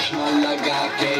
Krishna Lagake.